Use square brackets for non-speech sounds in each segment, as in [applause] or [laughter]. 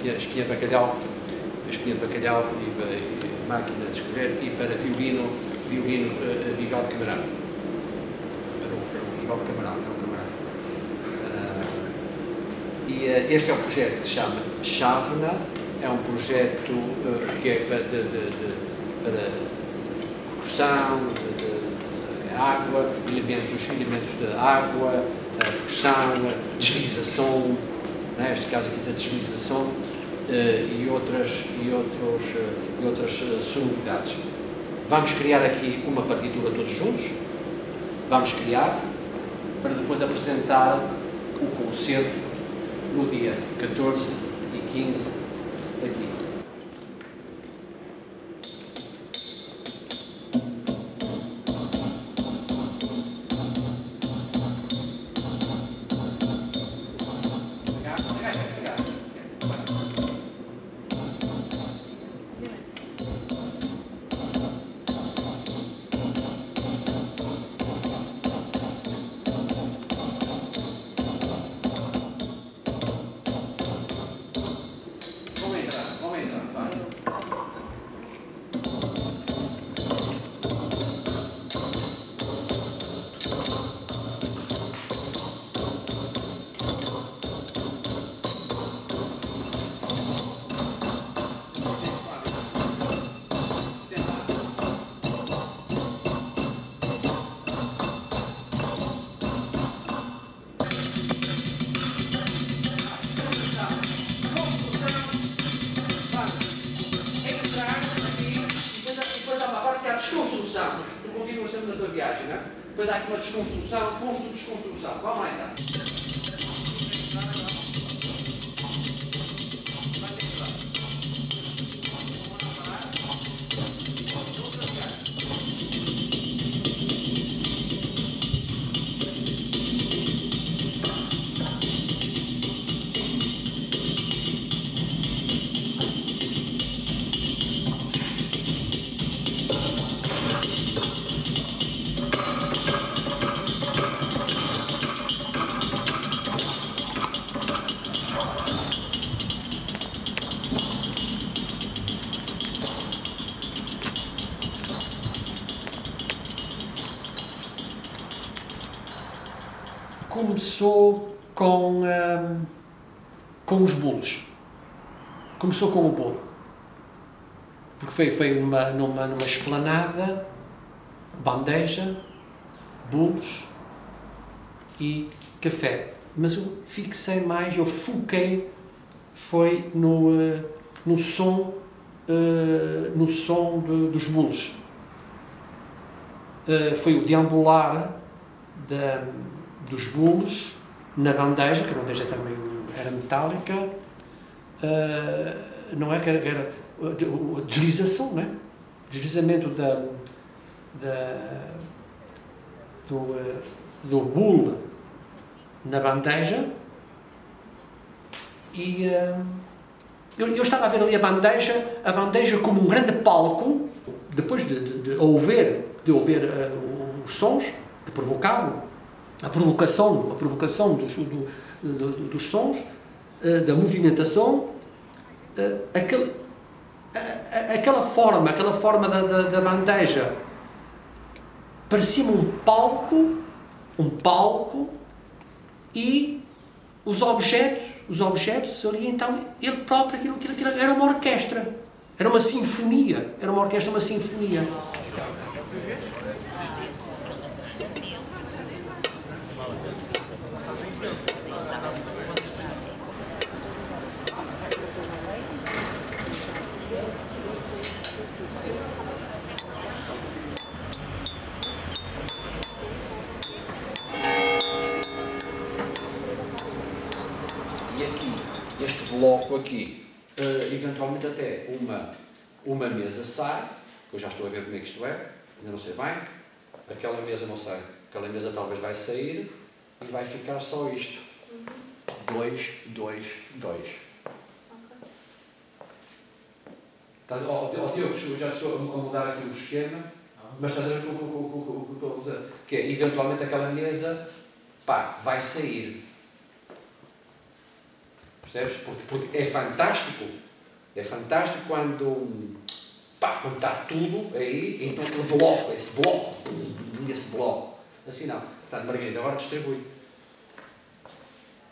espinha, espinha de bacalhau, espinha de bacalhau e, e máquina de escrever, e para violino, violino uh, bigode camarão. Para o, para o bigode camarão, não camarão. Uh, e uh, este é o projeto que se chama Chávena, é um projeto que é para, de, de, de, para percussão, de, de, água, elementos, elementos de água, percussão, deslização, neste caso aqui da deslização, e outras, e outros, e outras sonoridades. Vamos criar aqui uma partitura todos juntos, vamos criar, para depois apresentar o concerto no dia 14 e 15 aqui. Desconstrução, construção, desconstrução. Vamos lá então. Começou com o bolo. Porque foi, foi numa, numa, numa esplanada, bandeja, bolos e café. Mas eu fixei mais, eu foquei, foi no, uh, no som, uh, no som de, dos bolos. Uh, foi o deambular dos bolos na bandeja, que a bandeja também era metálica, uh, não é que era, era a deslização, não é? deslizamento da, da, do, uh, do bolo na bandeja e uh, eu, eu, estava a ver ali a bandeja, a bandeja como um grande palco, depois de, de, de ouvir, de ouvir uh, os sons, de provocar a provocação, a provocação dos, do, do, dos sons, uh, da movimentação, uh, aquele, a, a, aquela forma, aquela forma da, da, da bandeja parecia-me um palco, um palco e os objetos, os objetos ali então, ele próprio, aquilo, aquilo, aquilo era uma orquestra, era uma sinfonia, era uma orquestra, uma sinfonia. Aqui, uh, eventualmente até uma, uma mesa sai, que eu já estou a ver como é que isto é, ainda não sei bem, aquela mesa não sei, aquela mesa talvez vai sair e vai ficar só isto. 2, 2, 2. Ó, Diogo, já estou a mudar aqui o esquema, mas estás a ver o que estou a dizer? Que é, eventualmente aquela mesa, pá, vai sair Percebes? Porque, porque é fantástico. É fantástico quando, pá, quando está tudo aí, então aquele bloco, esse bloco, esse bloco. Assim não. Portanto, Margarida, agora distribui.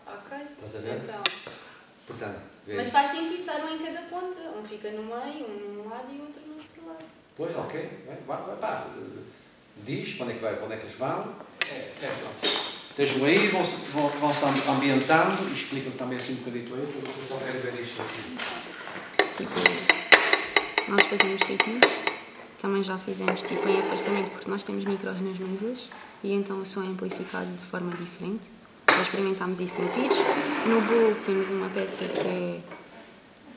Ok. Estás a ver? Então. Portanto, Mas vês? faz sentido estar um em cada ponta. Um fica no meio, um num lado e outro no outro lado. Pois, ok. Vai, vai, vai, pá, diz para onde é que vai, para onde é que eles vão. É, é, pronto. Estejam aí, vão-se vão, vão -se ambientando e explicam também assim um bocadinho aí, eu só quero ver isto aqui. Tipo, nós fazemos feitiços, também já fizemos tipo em afastamento, porque nós temos micros nas mesas e então o som é amplificado de forma diferente. Já experimentámos isso no Pires. No bolo temos uma peça que é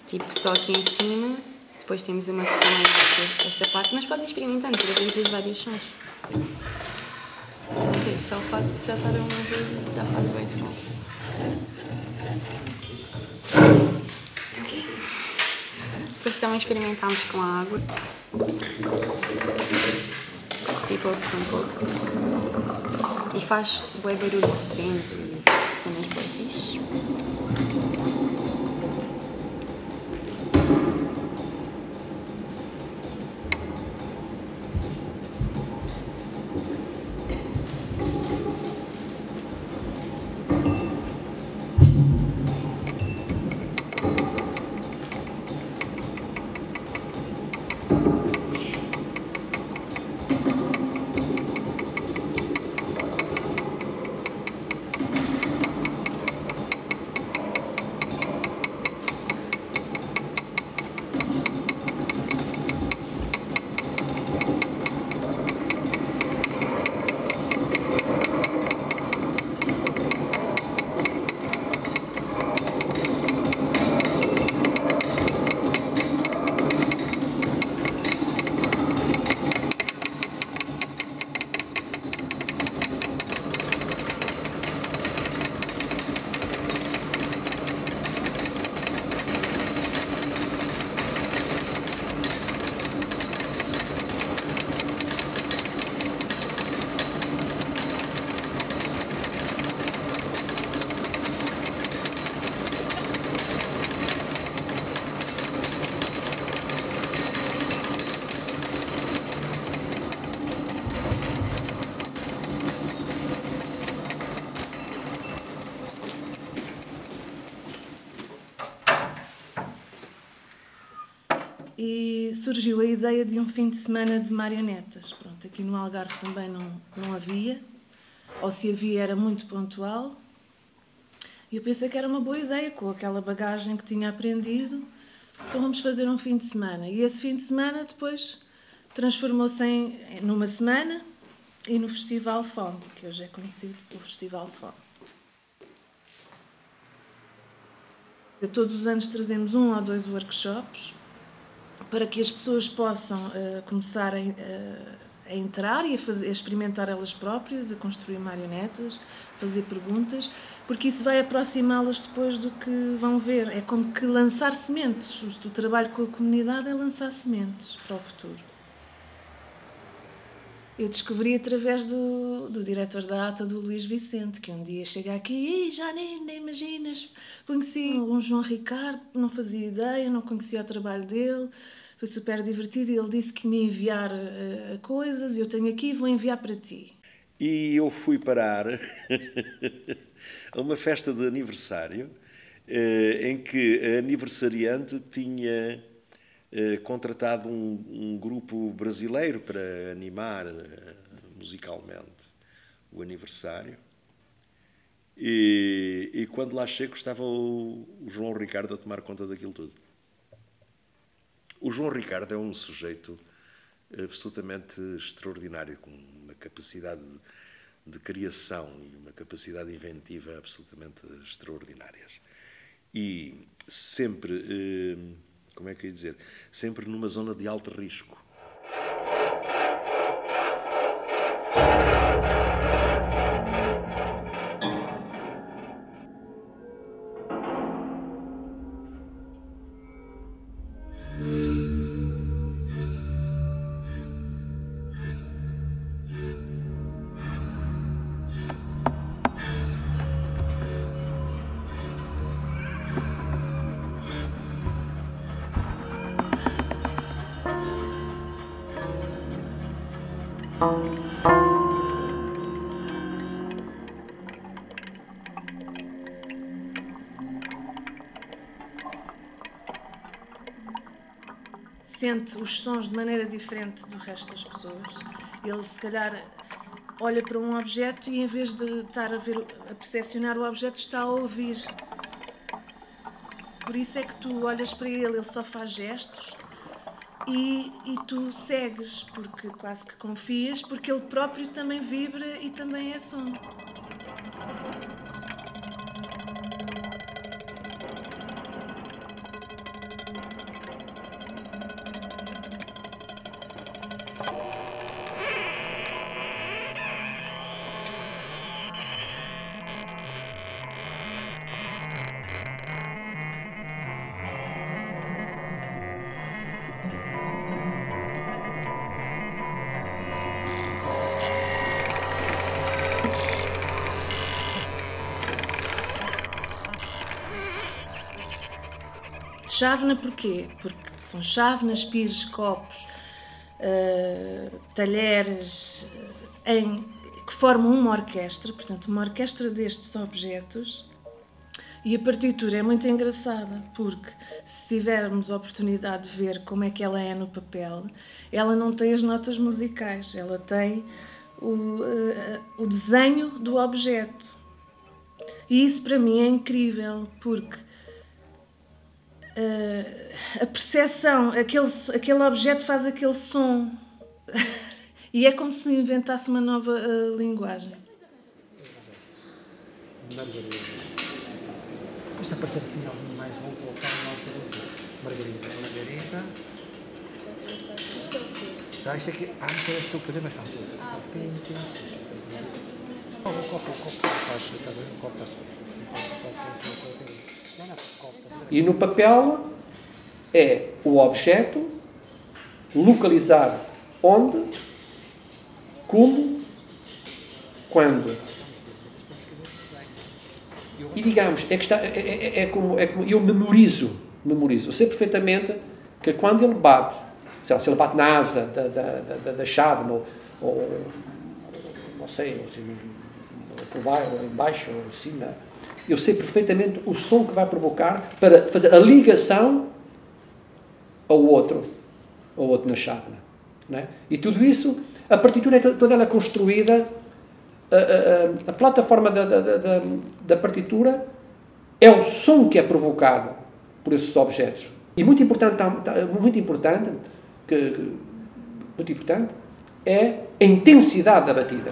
tipo só aqui em cima, depois temos uma que também é esta parte, mas podes experimentando para ver os vários sons. Isto já faz bem som. Depois também experimentámos com a água. Tipo, ouve-se um pouco. E faz bué barulho de vento e cenas bué fixe. E surgiu a ideia de um fim de semana de marionetas. Pronto, aqui no Algarve também não, não havia, ou se havia era muito pontual. E eu pensei que era uma boa ideia, com aquela bagagem que tinha aprendido. Então vamos fazer um fim de semana. E esse fim de semana depois transformou-se em, numa semana e no Festival Fome, que hoje é conhecido pelo Festival Fome. Todos os anos trazemos um ou dois workshops para que as pessoas possam uh, uh, a entrar e a, fazer, a experimentar elas próprias, a construir marionetas, fazer perguntas, porque isso vai aproximá-las depois do que vão ver. É como que lançar sementes. O trabalho com a comunidade é lançar sementes para o futuro. Eu descobri através do, do diretor da ATA, do Luís Vicente, que um dia chega aqui e já nem, nem imaginas, conheci um João Ricardo, não fazia ideia, não conhecia o trabalho dele, foi super divertido e ele disse que me ia enviar uh, coisas eu tenho aqui vou enviar para ti. E eu fui parar [laughs] a uma festa de aniversário uh, em que a aniversariante tinha uh, contratado um, um, grupo brasileiro para animar musicalmente o aniversário. E, e, quando lá chego estava o, o João Ricardo a tomar conta daquilo tudo. O João Ricardo é um sujeito absolutamente extraordinário, com uma capacidade de, de criação e uma capacidade inventiva absolutamente extraordinárias. E sempre, como é que eu ia dizer, sempre numa zona de alto risco. Sente os sons de maneira diferente do resto das pessoas. Ele, se calhar, olha para um objeto e, em vez de estar a, ver, a percepcionar o objeto, está a ouvir. Por isso é que tu olhas para ele, ele só faz gestos e, e tu segues, porque quase que confias, porque ele próprio também vibra e também é som. Chávena porquê? Porque são chávenas, pires, copos, uh, talheres, uh, em, que formam uma orquestra, portanto, uma orquestra destes objetos. E a partitura é muito engraçada, porque se tivermos a oportunidade de ver como é que ela é no papel, ela não tem as notas musicais, ela tem o, uh, o desenho do objeto. E isso para mim é incrível, porque a percepção, aquele, aquele objeto faz aquele som. e é como se inventasse uma nova uh, linguagem. Isto aparecer assim algo mais, vou colocar uma altura Margarida. Margarida. Ah, isto aqui. Ah, isto é estou a fazer mais fácil. Ah, Pinto. Oh, copo, copo faz, está a ver? O copo está E no papel é o objeto, localizar onde, como, quando. E digamos, é, que está, é, é, é, como, é como eu memorizo, memorizo. Eu sei perfeitamente que quando ele bate, se ele bate na asa da, da, da, da chave, no, ou, não sei, assim, por baixo, ou embaixo, ou em cima, eu sei perfeitamente o som que vai provocar para fazer a ligação ao outro, ao outro na chávena. É? E tudo isso, a partitura é toda ela construída, a, a, a plataforma da, da, da, da, partitura é o som que é provocado por esses objetos. E muito importante, muito importante, que, muito importante é a intensidade da batida.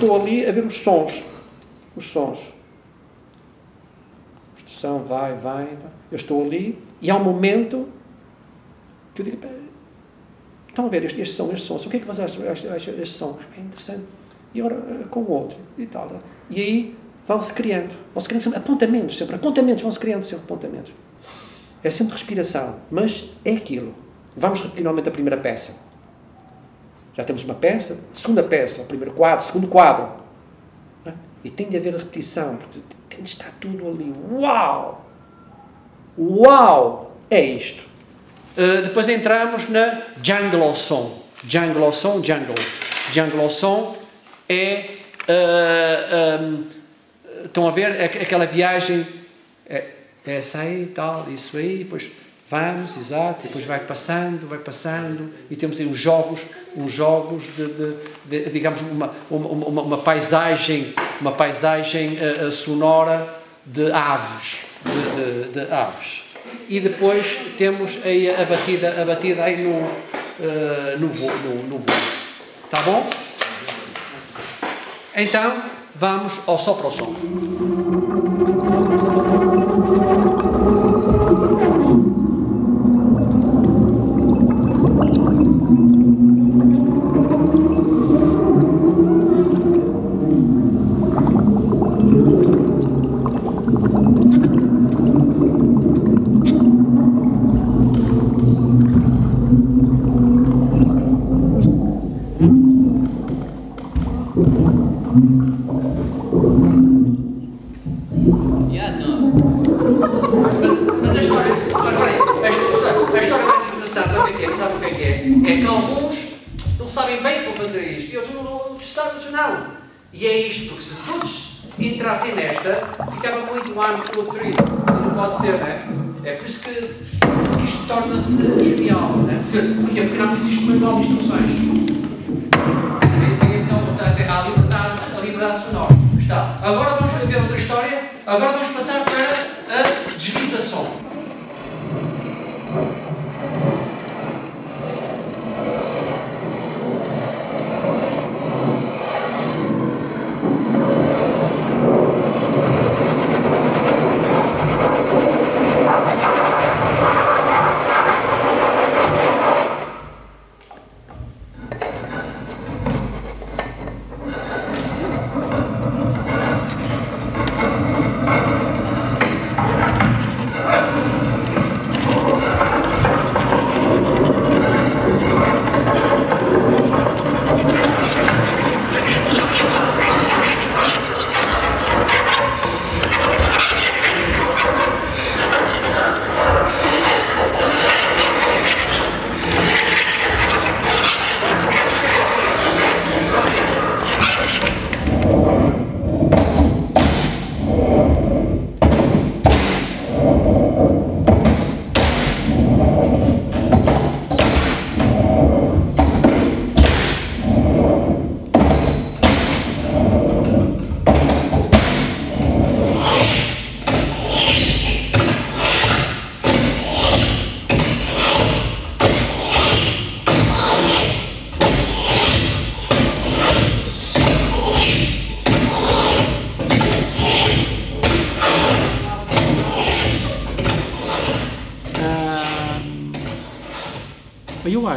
Estou, ali a ver os sons. Os sons. A construção vai, vai. Eu estou ali e há um momento que eu digo, estão a ver este, este som, este som, o que é que vocês acham este, este, este som? Ah, é interessante. E agora eh, com o outro e tal. E aí vão-se criando, vão-se criando sempre apontamentos, sempre apontamentos, vão-se criando sempre apontamentos. É sempre respiração, mas é aquilo. Vamos repetir novamente a primeira peça. Já temos uma peça, segunda peça, o primeiro quadro, segundo quadro. É? E tem de haver repetição, porque estar tudo ali. Uau! Uau! É isto. Uh, depois entramos na Jungle Song. Jungle Song, Jungle. Jungle Song é. Uh, um, estão a ver aquela viagem. É, é essa aí, tal, isso aí, depois vamos, exato, depois vai passando, vai passando, e temos aí uns jogos, uns jogos de, de, de digamos, uma, uma, uma, paisagem, uma paisagem uh, sonora de aves, de, de, aves. E depois temos aí a batida, a batida aí no, uh, no, voo, no, no voo. Tá bom? Então, vamos ao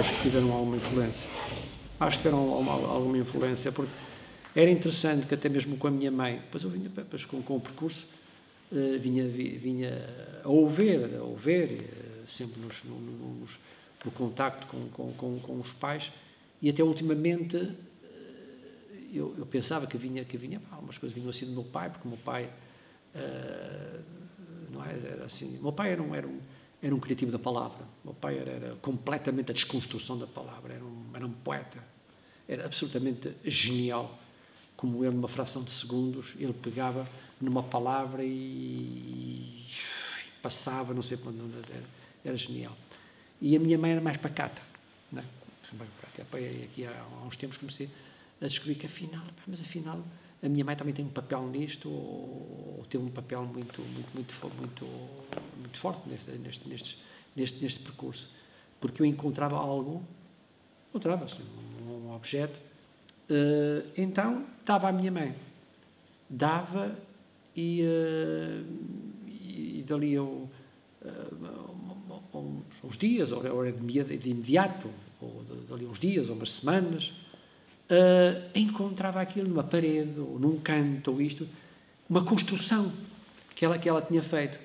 só para o som. influência, porque era interessante que até mesmo com a minha mãe, depois eu vinha depois com, com o percurso, uh, vinha, vinha a ouvir, a ouvir, uh, sempre nos, no, nos, no contacto com, com, com, com, os pais, e até ultimamente uh, eu, eu, pensava que vinha, que vinha, algumas coisas vinham assim do meu pai, porque o meu pai não é, era assim, meu pai era um, era um, era um criativo da palavra, o meu pai era, era completamente a desconstrução da palavra, era um, era um poeta, era absolutamente genial. Como ele, numa fração de segundos, ele pegava numa palavra e, passava, não sei quando, era, era genial. E a minha mãe era mais pacata. Né? E aqui há, uns tempos comecei a descobrir que afinal, mas afinal, a minha mãe também tem um papel nisto, ou, ou teve um papel muito, muito, muito, muito, muito forte neste, neste, neste, neste, neste percurso. Porque eu encontrava algo, encontrava assim, um objeto Uh, então, dava à minha mãe. Dava e, uh, e dali eu, uh, uns dias, ou era de imediato, ou dali uns dias, ou umas semanas, encontrava aquilo numa parede, ou num canto, ou isto, uma construção que ela, que ela tinha feito.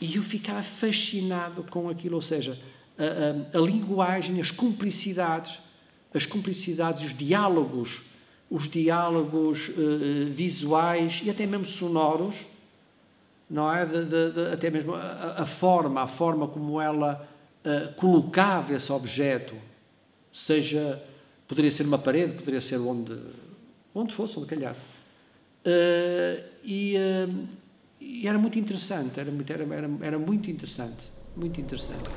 E eu ficava fascinado com aquilo, ou seja, a, a, a linguagem, as cumplicidades, as cumplicidades, os diálogos, os diálogos uh, visuais e até mesmo sonoros, não é? De, de, de, até mesmo a, a, forma, a forma como ela uh, colocava esse objeto, seja, poderia ser uma parede, poderia ser onde, onde fosse, onde calhasse. Uh, e, e, era muito interessante, era, era, era, era muito interessante, muito interessante.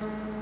嗯。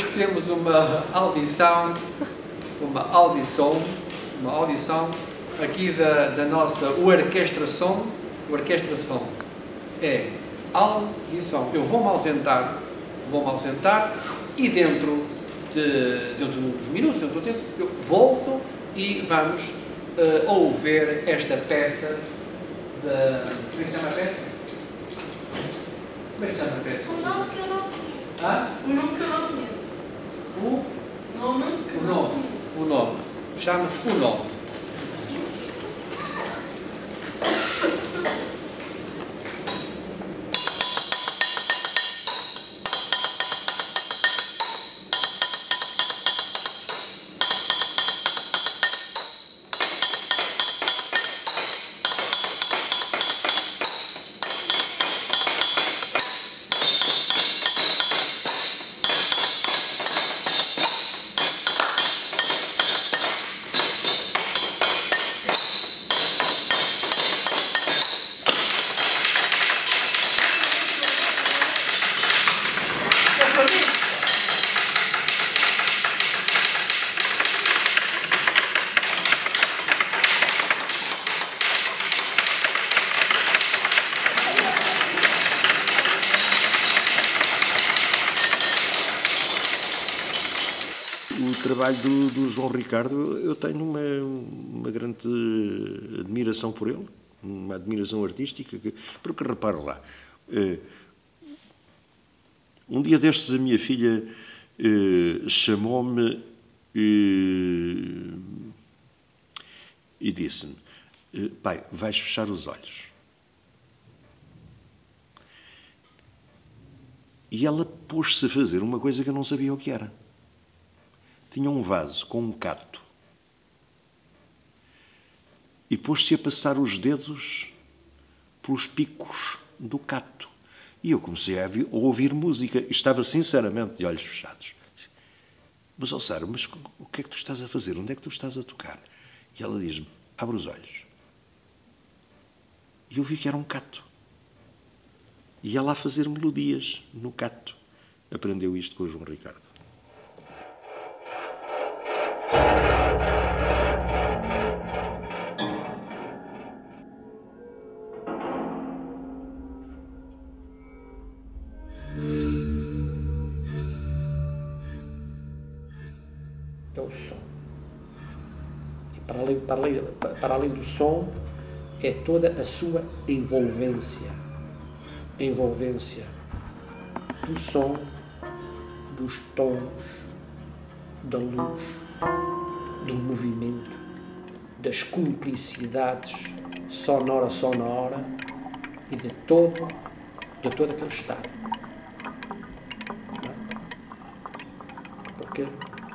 Hoje temos uma audição, uma audição, uma audição aqui da, da nossa orquestração. Orquestração é audição. Eu vou-me ausentar, vou-me ausentar e dentro de, dentro de uns minutos, dentro do tempo, eu volto e vamos uh, ouvir esta peça da. Como é que chama a peça? Como é que chama a peça? Um nome que eu não conheço. Hã? Um nome que eu não conheço. O, o nome. O nome. Chama-se o nome. Trabalho do, do João Ricardo, eu tenho uma, uma grande admiração por ele, uma admiração artística, que, porque repara lá, eh, um dia destes a minha filha eh, chamou-me eh, e disse-me, pai, vais fechar os olhos. E ela pôs-se a fazer uma coisa que eu não sabia o que era. Tinha um vaso com um cato. E pôs-se a passar os dedos pelos picos do cato. E eu comecei a vi- a ouvir música. Estava sinceramente de olhos fechados. Mas, ó Sara, mas o que é que tu estás a fazer? Onde é que tu estás a tocar? E ela diz-me, abre os olhos. E eu vi que era um cato. E ela a fazer melodias no cato. Aprendeu isto com o João Ricardo. Para além, para, além, do som, é toda a sua envolvência. Envolvência do som, dos tons, da luz, do movimento, das cumplicidades sonora sonora e de todo, de todo aquele estado. porque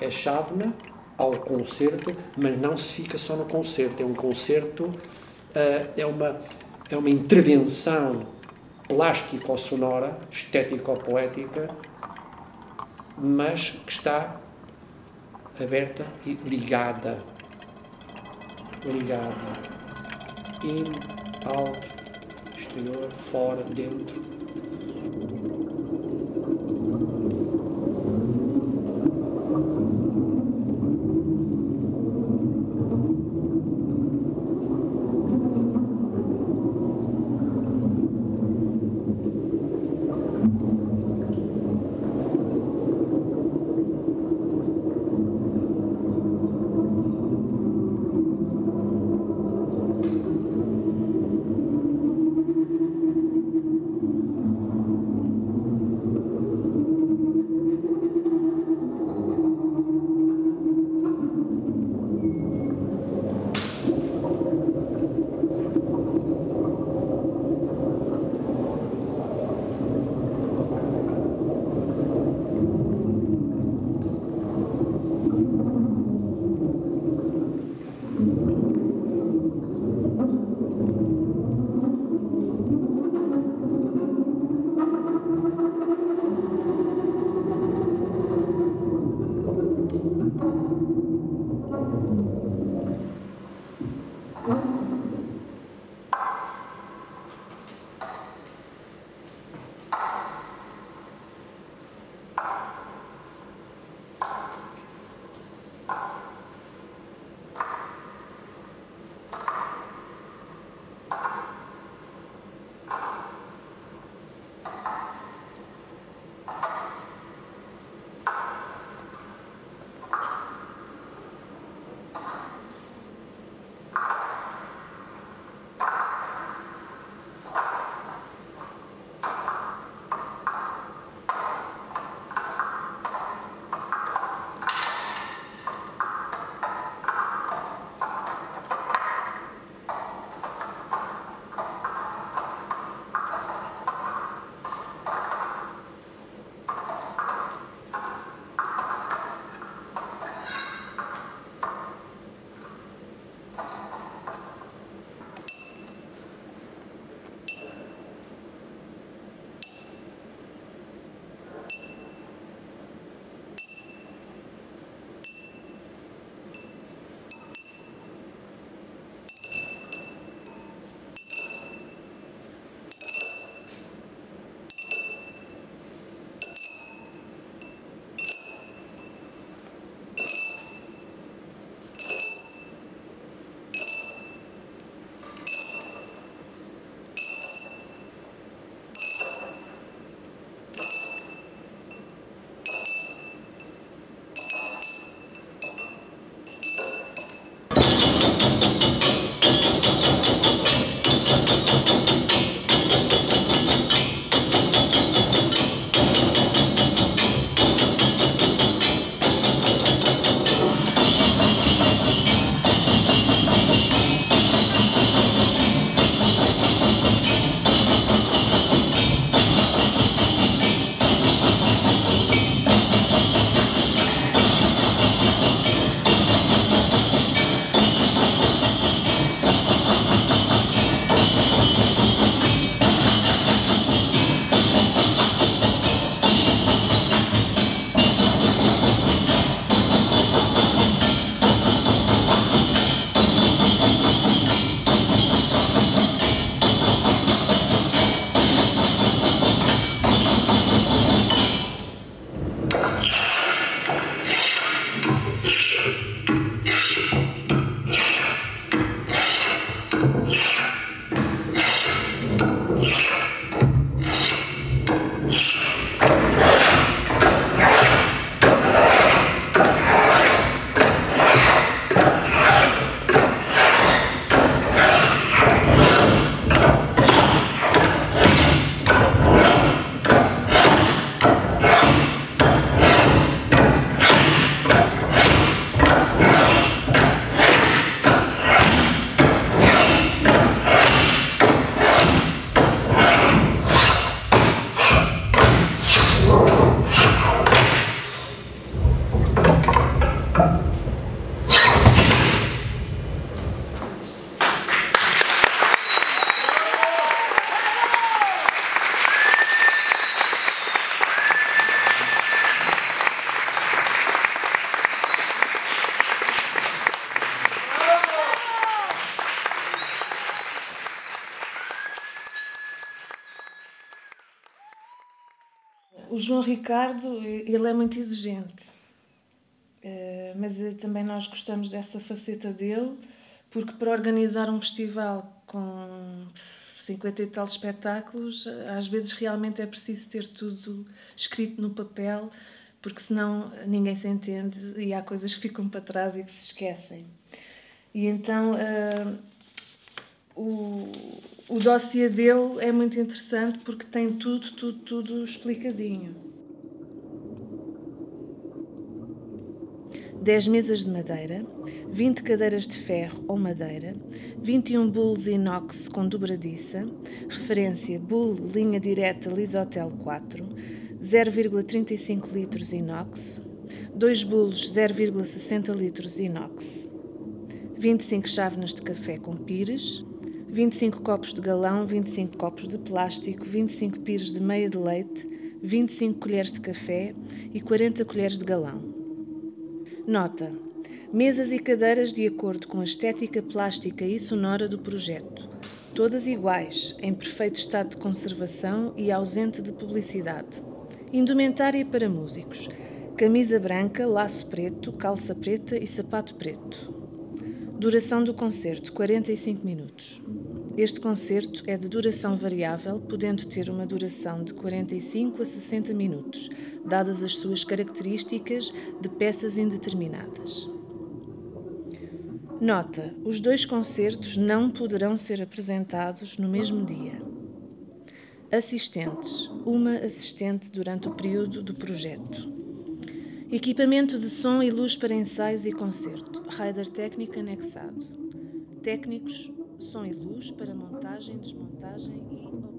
é chávena ao concerto, mas não se fica só no concerto. É um concerto, eh, é, uma, é uma intervenção plástico-sonora, estético-poética, mas que está aberta e ligada. Ligada. In, out, exterior, fora, dentro. João Ricardo, ele é muito exigente. Uh, mas também nós gostamos dessa faceta dele, porque para organizar um festival com 50 e tal espetáculos, às vezes realmente é preciso ter tudo escrito no papel, porque senão ninguém se entende e há coisas que ficam para trás e que se esquecem. E então o, o dossiê dele é muito interessante porque tem tudo, tudo, tudo explicadinho. 10 mesas de madeira, 20 cadeiras de ferro ou madeira, 21 bulls inox com dobradiça, referência bull linha direta Lisotel 4, 0,35 litros inox, 2 bulls 0,60 litros inox, 25 chávenas de café com pires, 25 copos de galão, 25 copos de plástico, 25 pires de meia de leite, 25 colheres de café e 40 colheres de galão. Nota: mesas e cadeiras de acordo com a estética plástica e sonora do projeto, todas iguais, em perfeito estado de conservação e ausente de publicidade. Indumentária para músicos: camisa branca, laço preto, calça preta e sapato preto. Duração do concerto: 45 minutos. Este concerto é de duração variável, podendo ter uma duração de 45 a 60 minutos, dadas as suas características de peças indeterminadas. Nota: os dois concertos não poderão ser apresentados no mesmo dia. Assistentes: uma assistente durante o período do projeto. Equipamento de som e luz para ensaios e concerto. Rider técnico anexado. Técnicos som e luz para montagem, desmontagem e